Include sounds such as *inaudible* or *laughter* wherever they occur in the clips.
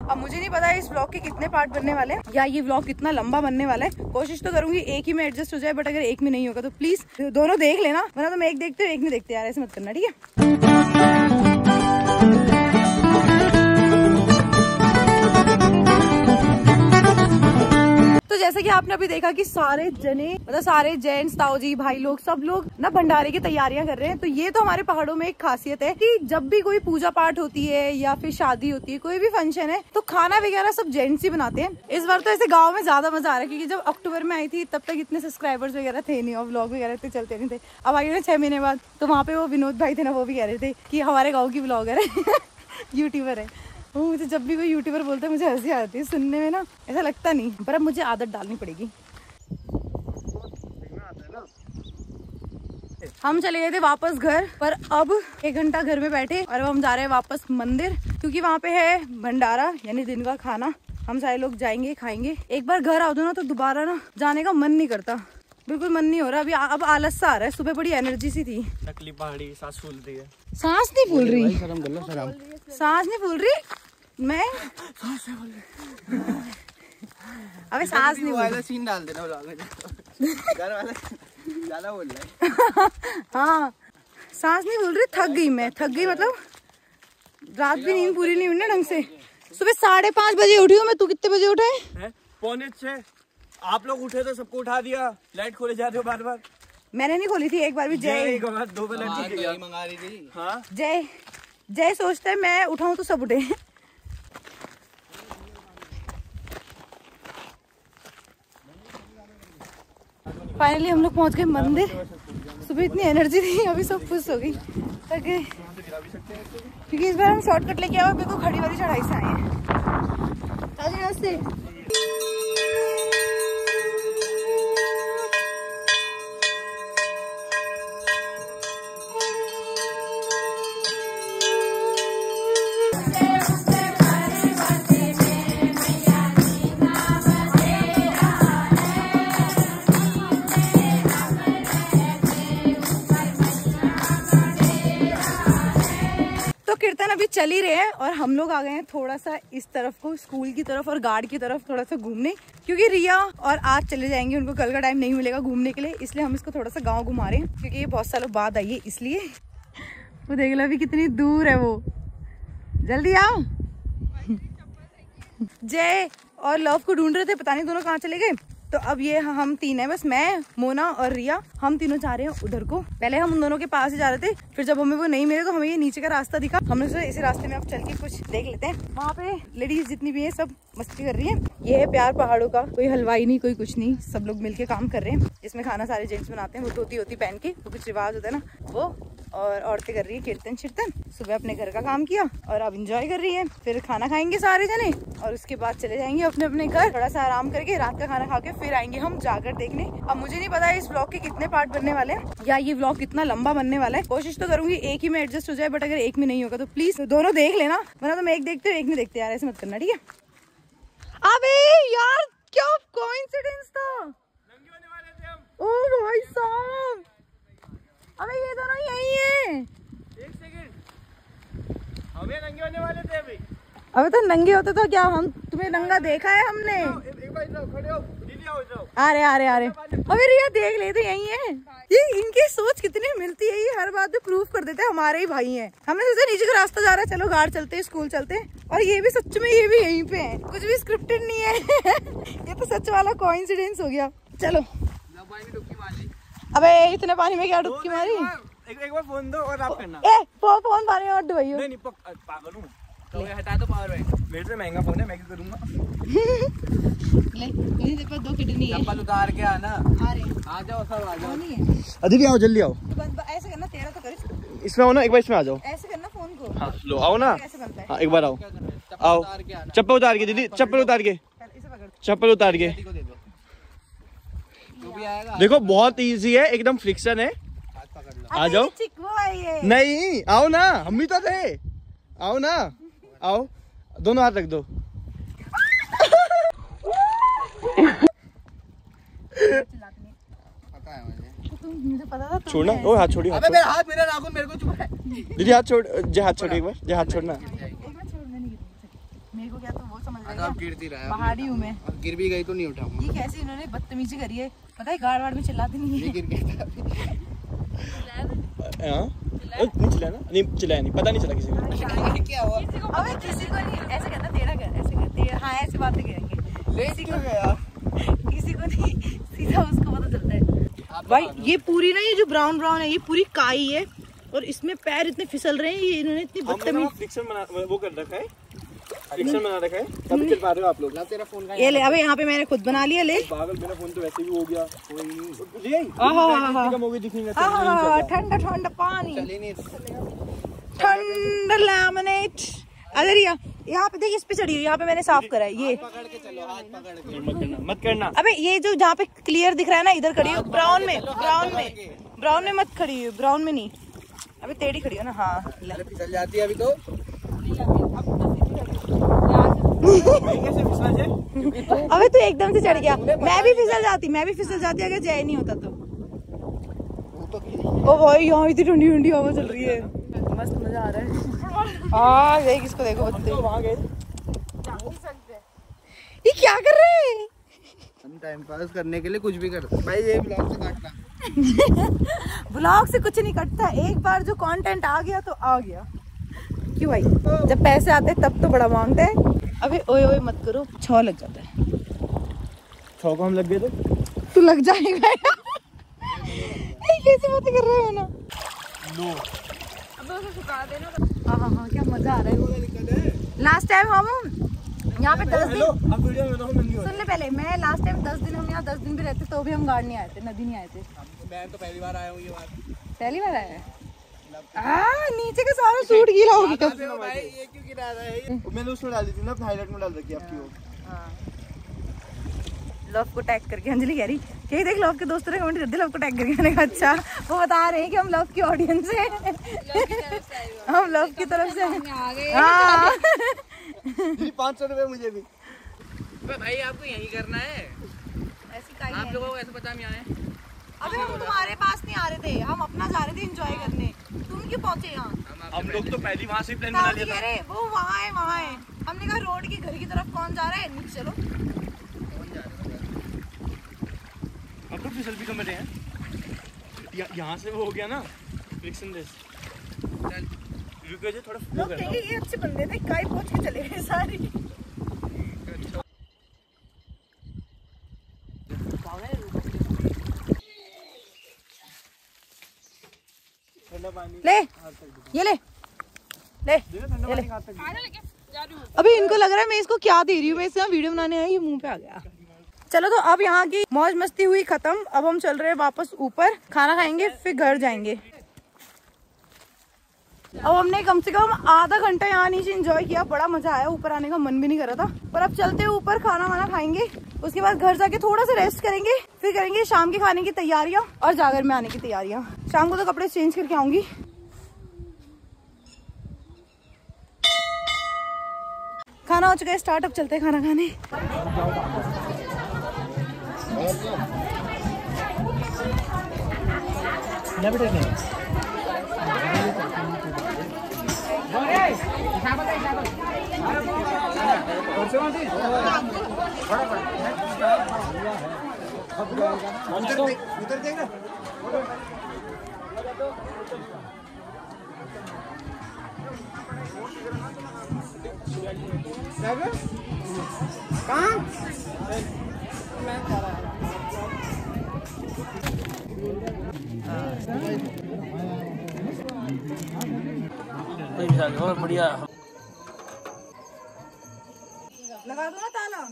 अब मुझे नहीं पता है इस ब्लॉग के कितने पार्ट बनने वाले हैं। या ये ब्लॉग कितना लंबा बनने वाला है। कोशिश तो करूँगी एक ही में एडजस्ट हो जाए बट अगर एक में नहीं होगा तो प्लीज़ दोनों देख लेना। वरना तो मैं एक देखते हो, एक नहीं देखते। यार, ऐसे मत करना, ठीक है? तो जैसे कि आपने अभी देखा कि सारे जने मतलब सारे जेंट्स, ताऊजी, भाई लोग, सब लोग ना भंडारे की तैयारियाँ कर रहे हैं। तो ये तो हमारे पहाड़ों में एक खासियत है कि जब भी कोई पूजा पाठ होती है या फिर शादी होती है, कोई भी फ़ंक्शन है तो खाना वगैरह सब जेंट्स ही बनाते हैं। इस बार तो ऐसे गाँव में ज़्यादा मज़ा आ रहा है, क्योंकि जब अक्टूबर में आई थी, तब तक इतने सब्सक्राइबर्स वगैरह थे नहीं, और ब्लॉग वगैरह इतने चलते नहीं थे। अब आई ना छह महीने बाद तो वहाँ पे वो विनोद भाई थे ना, वो भी कह रहे थे कि हमारे गाँव की ब्लॉगर है *laughs* यूट्यूबर है। वो मुझे जब भी कोई यूट्यूबर बोलता है, मुझे हँसी आती है। सुनने में ना ऐसा लगता नहीं, पर अब मुझे आदत डालनी पड़ेगी। हम चले गए थे वापस घर, पर अब एक घंटा घर में बैठे और अब हम जा रहे हैं वापस मंदिर, क्योंकि वहाँ पे है भंडारा, यानी दिन का खाना। हम सारे लोग जाएँगे, खाएँगे। एक बार घर आओ दो ना तो दोबारा ना जाने का मन नहीं करता। बिल्कुल मन नहीं हो रहा। अभी आ, अब आलस सा आ रहा है। सुबह बड़ी एनर्जी सी थी। नकली पहाड़ी सांस फूलती है। सांस नहीं फूल रही? सांस नहीं फूल रही? मैं? अबे सांस नहीं फूल वाला सीन डाल देना व्लॉग में घर वाला ज़्यादा बोल रहा है। हाँ। सांस नहीं फूल रही? थक गई मैं। थक गई मतलब? रात भी नींद पूरी नहीं हुई ना ढंग से। सुबह साढ़े पाँच बजे उठी हूँ मैं। तू कितने बजे उठा है? पौने छह आप लोग उठे तो सबको उठा दिया। लाइट खोले जाते हो बार बार। मैंने नहीं खोली थी एक बार भी जय। दो बार लाइट मंगा रही थी हाँ? जय जय सोचता मैं उठाऊं तो सब उठे। फाइनली हम लोग पहुँच गए मंदिर। सुबह इतनी एनर्जी थी अभी सब खुश हो गई। थक गए क्योंकि इस बार हम शॉर्टकट लेके आए बिल्कुल खड़ी वाली चढ़ाई से आए हैं। नमस्ते। चल ही रहे हैं और हम लोग आ गए हैं थोड़ा सा इस तरफ़ को, स्कूल की तरफ़ और गार्ड की तरफ़ थोड़ा सा घूमने, क्योंकि रिया और आज चले जाएँगे, उनको कल का टाइम नहीं मिलेगा घूमने के लिए, इसलिए हम इसको थोड़ा सा गाँव घुमा रहे हैं, क्योंकि ये बहुत सालों बाद आई है, इसलिए। वो देख लो अभी कितनी दूर है वो। जल्दी आओ। *laughs* जय, और लव को ढूंढ रहे थे, पता नहीं दोनों कहाँ चले गए? तो अब ये हम तीन है, बस मैं, मोना और रिया। हम तीनों जा रहे हैं उधर को। पहले हम उन दोनों के पास ही जा रहे थे, फिर जब हमें वो नहीं मिले तो हमें ये नीचे का रास्ता दिखा। हमने सोचा इसी रास्ते में अब चल के कुछ देख लेते हैं। वहाँ पे लेडीज़ जितनी भी है, सब मस्ती कर रही है। ये है प्यार पहाड़ों का। कोई हलवाई नहीं, कोई कुछ नहीं। सब लोग मिलके काम कर रहे हैं। इसमें खाना सारे जेंट्स बनाते हैं, वो धोती होती पहन के, वो कुछ रिवाज होता है ना, वो और औरतें कर रही है कीर्तन शीर्तन। सुबह अपने घर का काम किया और अब इंजॉय कर रही है। फिर खाना खाएँगे सारे जने और उसके बाद चले जाएँगे अपने अपने घर। थोड़ा सा आराम करके रात का खाना खा के फिर आएँगे हम जाकर देखने। अब मुझे नहीं पता इस ब्लॉग के कितने पार्ट बनने वाले हैं या ये ब्लॉग कितना लंबा बनने वाला है। कोशिश तो करूँगी एक ही में एडजस्ट हो जाए बट अगर एक में नहीं होगा तो प्लीज़ दोनों देख लेना। वरना तो मैं एक देखते हो एक नहीं देखते यार ऐसे मत करना ठीक है? अबे यार क्या कोइंसिडेंस था? ओ भाई साहब! अबे ये दोनों यही है। एक सेकंड। हमें नंगे होने वाले थे अभी। अबे तो नंगे होते तो क्या हम तुम्हें नंगा देखा है हमने? एक बार इधर खड़े हो आ रहे आ रहे आ रहे अबे रिया देख ले तो यही है। ये इनकी सोच कितनी मिलती है ये हर बात पे प्रूफ कर देते हैं हमारे ही भाई हैं। हमने सोचा नीचे का रास्ता जा रहा है चलो गाड़ चलते हैं स्कूल चलते हैं। और ये भी सच में ये भी यहीं पे है। कुछ भी स्क्रिप्टेड नहीं है। *laughs* ये तो सच वाला कोइंसिडेंस हो गया। चलो। अबे इतने पानी में क्या डुबकी मारी? एक एक बार फ़ोन दो और आप करना। ए फ़ोन पानी में मत डुबाइयो नहीं नहीं पागल हूँ। तो ये हटा दो पावर बैंक मेरे से महँगा फ़ोन है मैं क्या करूँगा? ले मेरे पास दो किडनी है। चप्पल उतार के आना। आ रहे आ जाओ सब आ जाओ। नहीं है। आओ जल्दी आओ। तो ऐसे करना तेरा तो कर इसमें आओ ना एक बार इसमें आ जाओ। ऐसे करना फ़ोन को। हाँ लो आओ ना। है हाँ एक बार आओ। आओ। उतार के आना। चप्पल उतार के दीदी चप्पल उतार के। पहले इसे पकड़। चप्पल उतार के। देखो बहुत इजी है एकदम फ्रिक्शन है। आ जाओ। है नहीं आओ ना हम भी तो थे। आओ ना आओ। दोनों हाथ रख दो। छोड़ना ओ हाथ छोड़िए हाथ मेरा हाथ मेरा नाखून मेरे को चुभा छोड़। दीदी हाथ छोड़ जे हाथ छोड़ एक बार जे हाथ छोड़ना। *laughs* पहाड़ी हूँ मैं। गिर भी गई तो नहीं उठाऊँगा ये कैसे इन्होंने बदतमीजी करी है? पता है गाड़ वाड़ में चिल्लाती नहीं है। गिर गया था हाँ? नहीं ना? नहीं चलाया नहीं। पता नहीं चला किसी को। क्या हुआ? अबे किसी को नहीं। ऐसे कहता टेढ़ा कर ऐसे कर हाँ ऐसे बातें करेंगे किसी को किसी को नहीं। सीधा उसको पता चलता है। भाई ये पूरी ना ये जो ब्राउन ब्राउन है ये पूरी काई है। और इसमें पैर इतने फिसल रहे हैं ये इन्होंने इतनी हमने बदतमीज ना फ्रिक्शन बना वो कर रखा है। फ्रिक्शन बना रखा है। तभी चल पा रहे हो आप लोग। ला तेरा फ़ोन का ये ले अबे यहाँ पे मैंने खुद बना लिया ले। पागल मेरा फ़ोन तो वैसे भी हो गया। ले आई आहा, आहा। कम हो गई दिखेगा ठंडा ठंडा पानी। चल ही ठंडा लेमनेट यहाँ यहाँ पे देख इस पे चढ़ी हुई यहाँ पे मैंने साफ़ करा है ये। पकड़ के चलो हाथ पकड़ के। मत करना मत करना। अबे ये जो जहाँ पे क्लियर दिख रहा है ना इधर खड़ी हो ब्राउन में ब्राउन में। ब्राउन में मत खड़ी हो ब्राउन में नहीं। अबे टेढ़ी खड़ी हो ना हाँ ले। अरे फिसल जाती है अभी तो भाई कैसे फिसला जाए अबे तू एकदम से चढ़ गया। मैं भी फिसल जाती मैं भी फिसल जाती अगर जय नहीं होता तो। तो ओ भाई यहाँ इतनी ठंडी ठंडी हवा चल रही है। मस्त मज़ा आ रहा है। हाँ देख इसको देखो बच्चे वहाँ गए। ये क्या कर रहे हैं? हम टाइम पास करने के लिए कुछ भी करते भाई ये ब्लॉग से काटना। *laughs* ब्लॉग से कुछ नहीं कटता एक बार जो कंटेंट आ गया तो आ गया। क्यों भाई? जब पैसे आते तब तो बड़ा मांगते हैं। अबे ओए ओए मत करो छह लग जाता है। छौ को हम लग गए तो? तू लग जाएगा। कैसी बातें कर रहे हो ना? नो हाँ हाँ हाँ क्या मज़ा आ रहा है। लास्ट टाइम हम यहाँ पे दस हेलो दिन अब वीडियो में तो सुन ले पहले मैं लास्ट टाइम दस दिन हम यहाँ दस दिन भी रहते तो भी हम गाड़ नहीं आए थे नदी नहीं आए थे। मैं तो पहली बार आया हूँ ये बात। पहली बार आए हैं? हाँ नीचे का सारा सूट गीला हो गया। भाई ये क्यों गिरा रहा है? मैंने उसमें डाली थी ना हाईलाइट में डाल रखी आपकी वो। लव को टैग करके अंजलि कह रही यही देख लव के दोस्तों ने कमेंट कर दिया लव को टैग करके मैंने कहा अच्छा वो बता रहे हैं कि हम लव की ऑडियंस है। *laughs* हम लव की तरफ़ से हैं। हाँ। *laughs* जी पाँच सौ रुपये मुझे भी। भाई आपको यही करना है। ऐसी काई आप लोगों को ऐसे पता नहीं आए अबे हम तुम्हारे पास नहीं आ रहे थे। हम अपना जा रहे थे एंजॉय करने। क्यों पहुँचे यहाँ? हम लोग तो पहली वहाँ से प्लान बना लिया था। वो वहाँ है वहाँ है। हमने कहा रोड के घर की तरफ़ कौन जा रहा है? नीचे चलो। अब तो फिसल भी कम रहे हैं। यहाँ से वो हो गया ना। रुको जी थोड़ा लोग ये अच्छे बंदे थे काई पहुँच के चले गए सारे ठंडा पानी ले, ये ले। ले, ये ले। अभी इनको लग रहा है मैं इसको क्या दे रही हूँ, मैं इसका वीडियो बनाने आई, ये मुँह पे आ गया। चलो तो अब यहाँ की मौज मस्ती हुई खत्म। अब हम चल रहे हैं वापस ऊपर, खाना खाएँगे, फिर घर जाएँगे। अब हमने कम से कम आधा घंटा यहाँ नीचे एंजॉय किया, बड़ा मज़ा आया। ऊपर आने का मन भी नहीं कर रहा था। पर अब चलते हैं ऊपर, खाना वाना खाएँगे। उसके बाद घर जाके थोड़ा सा रेस्ट करेंगे, फिर करेंगे शाम के खाने की तैयारियाँ और जागर में आने की तैयारियाँ। शाम को तो कपड़े चेंज करके आऊँगी। खाना हो चुका है स्टार्ट अब चलते हैं खाना खाने। उधर देख ना बढ़िया लगा दो ना ताला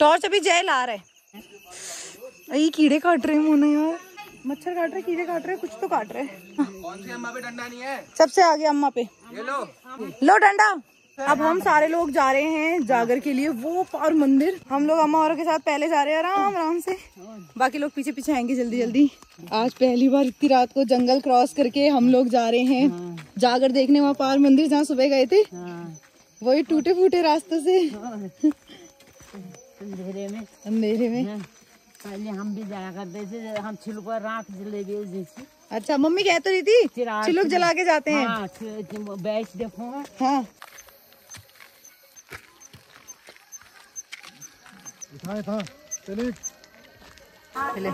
टॉर्च अभी जय ला रहे कीड़े काट रहे हैं यार। मच्छर काट रहे कीड़े काट रहे कुछ तो काट रहे। कौन सी अम्मा पे डंडा नहीं है? सबसे आगे अम्मा पे। ये लो। लो डंडा। अब हम सारे लोग जा रहे हैं जागर के लिए वो पार मंदिर। हम लोग अम्मा और के साथ पहले जा रहे हैं आराम आराम से। बाकी लोग पीछे पीछे आएँगे जल्दी जल्दी। आज पहली बार इतनी रात को जंगल क्रॉस करके हम लोग जा रहे हैं। जागर देखने वहाँ पार मंदिर जहाँ सुबह गए थे। वही टूटे फूटे रास्ते से। अंधेरे में। अंधेरे में। पहले हम भी जाया करते थे हम छिलुक पर राख ले गए जैसे। अच्छा मम्मी कहते तो रही थी छिलक जला के जाते हैं। हाँ, बैच देखो। हाँ। था चले चलिए।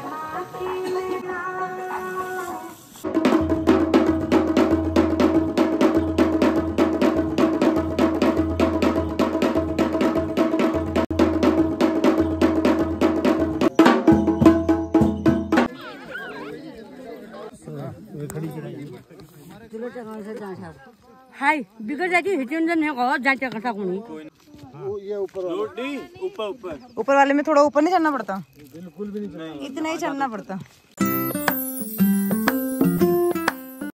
हाय बिगड़ जाती हिटन जन है और जाते कसा कोनी? रोटी ऊपर ऊपर। ऊपर वाले में थोड़ा ऊपर नहीं चढ़ना पड़ता? बिल्कुल भी नहीं इतना ही चढ़ना पड़ता।